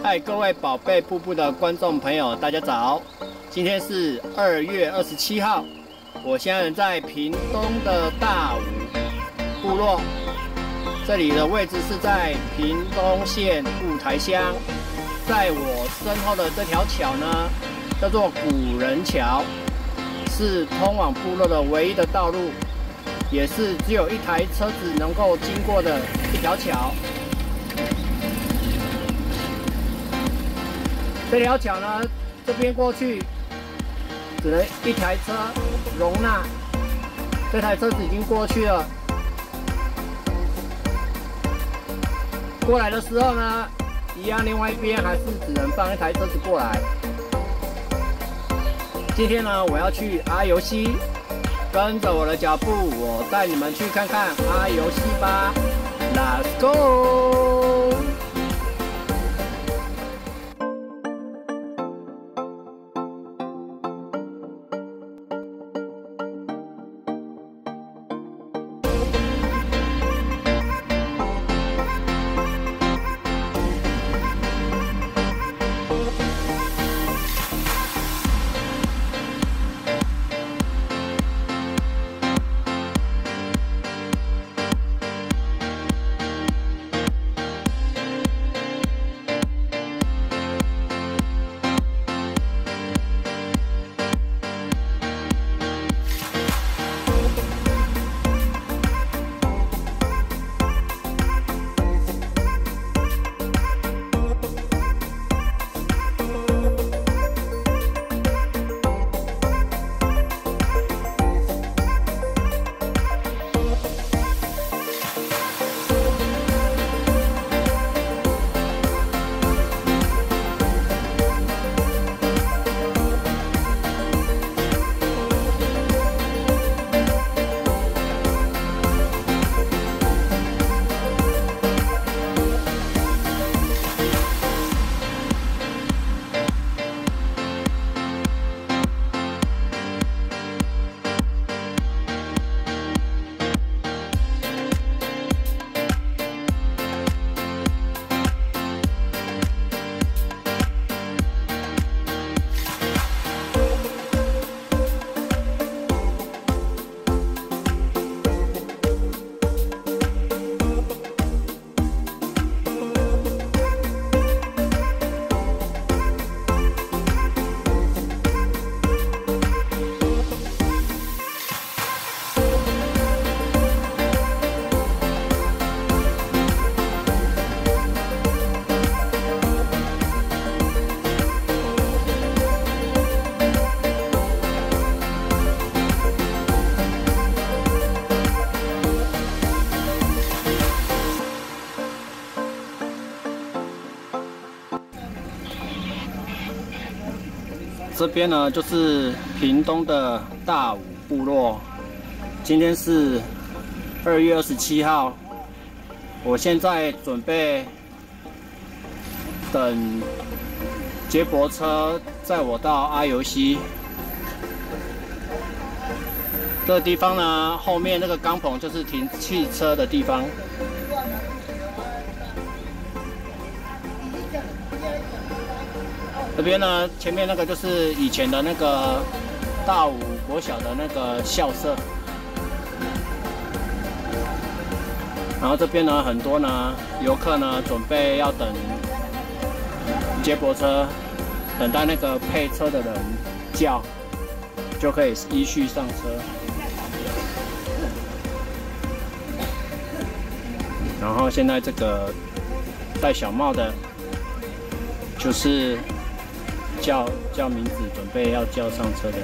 嗨，各位宝贝瀑布的观众朋友，大家早！今天是二月二十七号，我现在在屏东的大武部落，这里的位置是在屏东县雾台乡，在我身后的这条桥呢，叫做古人桥，是通往部落的唯一的道路，也是只有一台车子能够经过的一条桥。这条桥呢，这边过去只能一台车容纳。这台车子已经过去了，过来的时候呢，一样另外一边还是只能放一台车子过来。今天呢，我要去阿尤溪，跟着我的脚步，我带你们去看看阿尤溪吧。Let's go！这边呢，就是屏东的大武部落。今天是二月二十七号，我现在准备等接驳车载我到阿尤溪。这个地方呢，后面那个钢棚就是停汽车的地方。这边呢，前面那个就是以前的那个大武国小的那个校舍，然后这边呢，很多呢游客呢准备要等接驳车，等待那个配车的人叫，就可以依序上车。然后现在这个戴小帽的，就是。叫叫名字准备要叫上车的